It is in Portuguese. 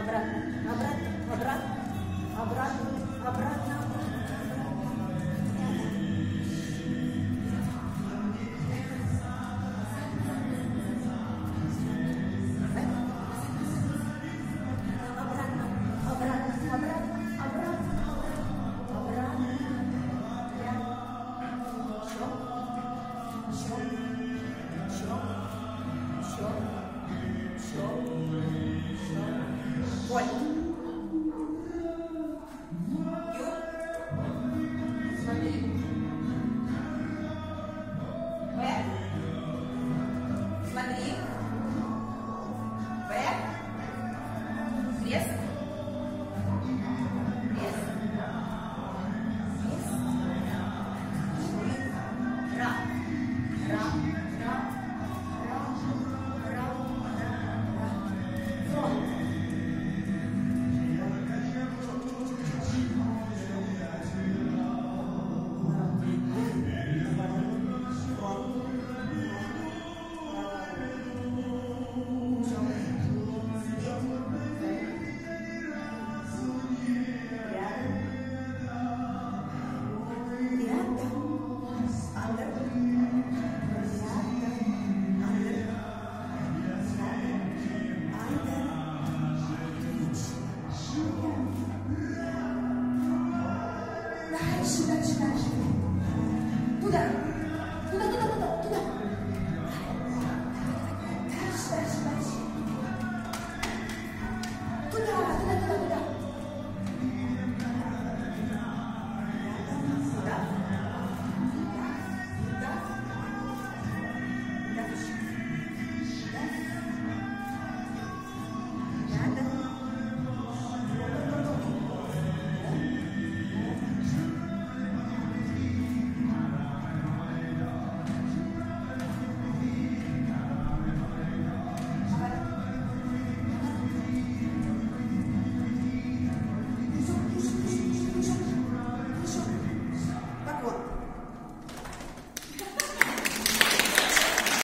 Abrazo. Olha.